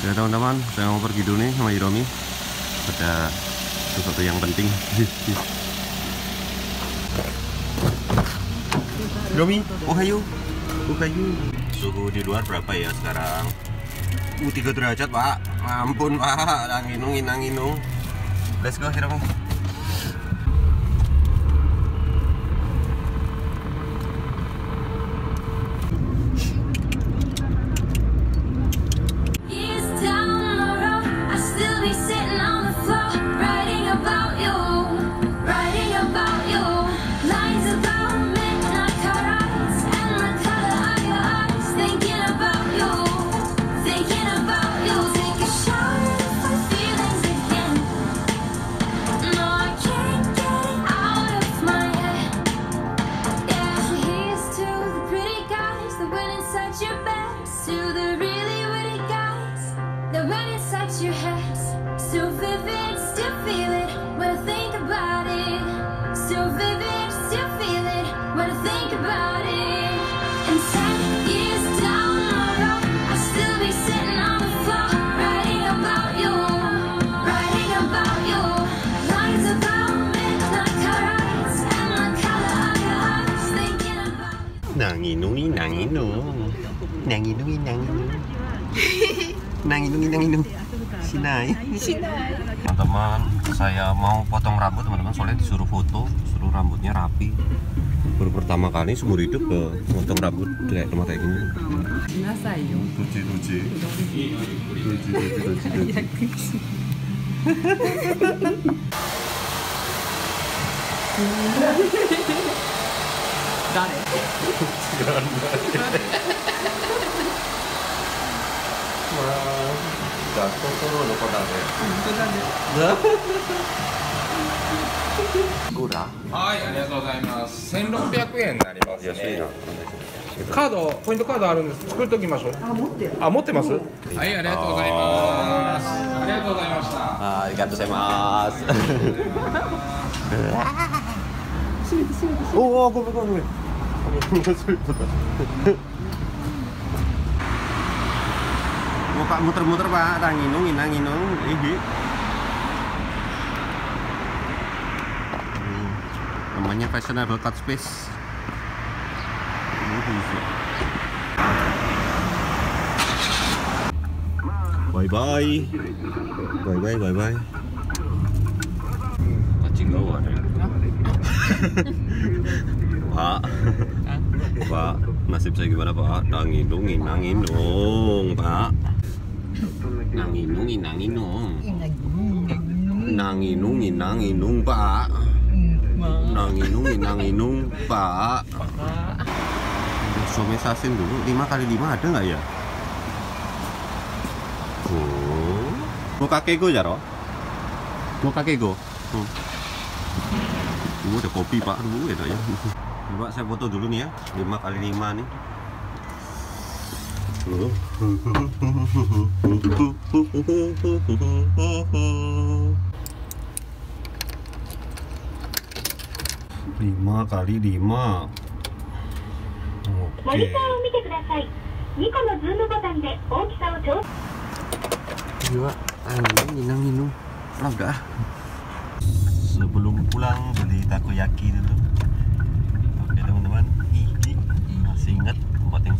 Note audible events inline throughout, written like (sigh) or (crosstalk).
Ya teman-teman, saya mau pergi dulu nih sama Hiromi. Ada sesuatu yang penting. (laughs) Hiromi, ohayo. Ohayo. Suhu di luar berapa ya sekarang? Uh, 3 derajat, Pak. Ampun, Pak. Nanginung, nanginung. Let's go, Hiromi. Nanginungi, nanginung. Nanginungi, nanginung. (laughs) Nanginungi, nanginung. Sinai. Teman-teman, saya mau potong rambut teman-teman soalnya disuruh foto, suruh rambutnya rapi. Baru pertama kali seumur hidup ke potong rambut kayak rumah kayak gini. し (laughs) なさいよ。Lucu, lucu. Lucu, lucu, lucu, lucu. Jatuh turun lo kodanya. Kurang. はい、ありがとうございます。1600円になります、ね。カード、ポイントカードあるんです。作っておきましょう。あ、持ってる？あ、持ってます？はい、ありがとうございます。ありがとうございました。ありがとうございます。(laughs) (laughs) おお、ごめんごめんごめん。Mau pak muter-muter pak, nanginung, nanginung, ihi. Hmm, Namanya fashionable cut space. Bye bye. Bye bye bye bye. Pak. Pak, nasib saya gimana Pak? Nanginung, nanginung, Pak. Nanginung, nanginung. Nanginung, nanginung, Pak. Nanginung, nanginung, Pak. Somesasin dulu 5 kali 5 ada nggak ya? Oh. Mau kakek ya, Ro? Mau kakek go? Hmm. Uh, ada kopi, Pak. Aduh, enak ya. Coba saya foto dulu nih ya, 5 kali 5 nih. lima kali lima. Oke. Iya, Sebelum pulang beli takoyaki dulu.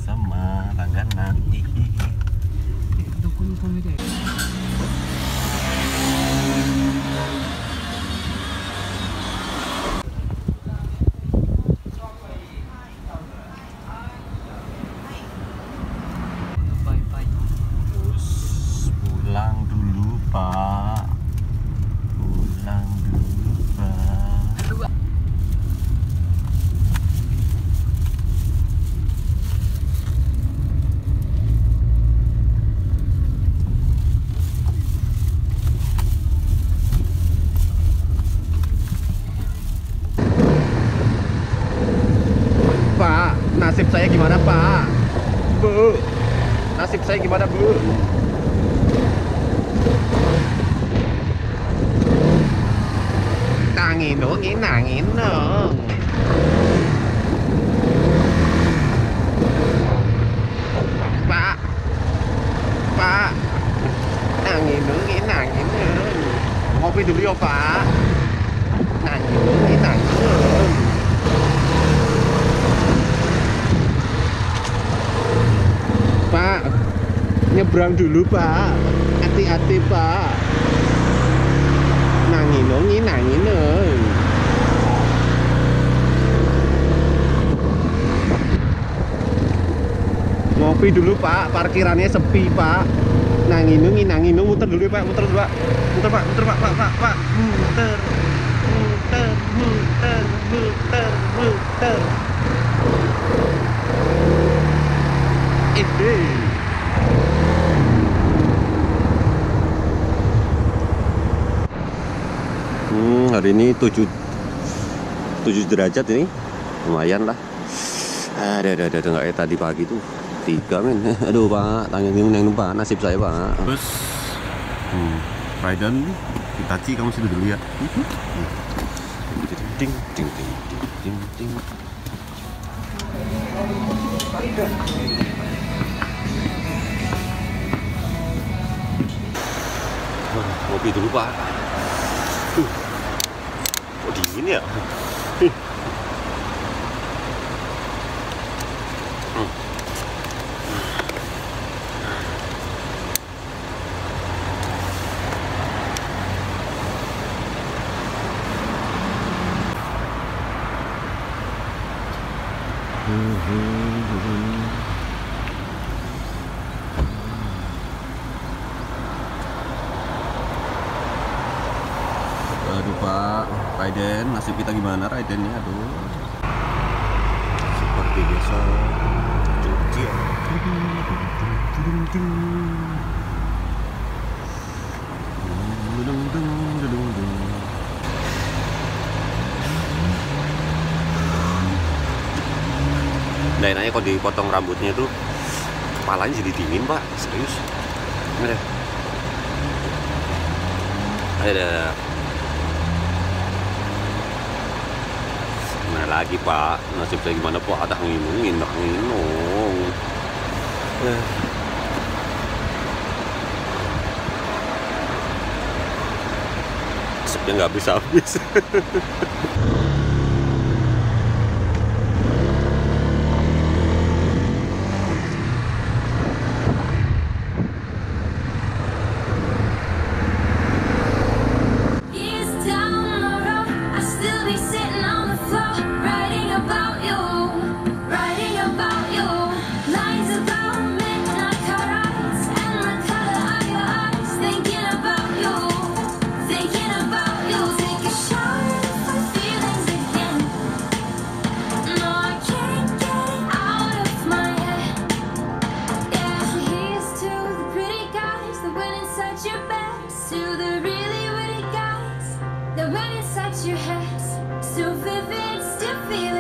Sama, langganan. Hihi. Saya gimana Bu? Nangin dong, nangin dong. Pak, Pak, Nangin dong, ini nangin dong. Ngopi dulu ya Pak. Nangin dong, ini nangin dong. Pak, nyebrang dulu Pak. Hati-hati Pak. Nangin dong, ini nangin. Ngopi dulu Pak, parkirannya sepi Pak. Nanginung, nanginung, muter dulu Pak, muter dulu Pak. Muter Pak, muter Pak, Pak, Pak, Pak. Muter, muter, muter, muter, muter. Eh, eh. Hari ini 7 7 derajat ini. Lumayan lah. Ada ada ada nggak kayak tadi pagi tuh tiga men. (laughs) Aduh pak, tangan ini yang pak, nasib saya pak. Bus, hmm, Raiden, Hitachi kamu situ dulu ya. Ting ting ting ting ting. Ngopi dulu pak. Uh, kok dingin ya? Aduh Pak, Raiden, nasib kita gimana Raiden ya? Aduh. Seperti biasa, cuci. Nah enaknya kalau dipotong rambutnya itu kepalanya jadi dingin pak, serius. Ini deh. Ada. Mana lagi pak? Nasib saya gimana pak? Ada nginung, nginung, nginung. Eh. Asapnya nggak habis habis. (laughs) went inside your best to the really, witty guys that went inside your head. So vivid, still feeling.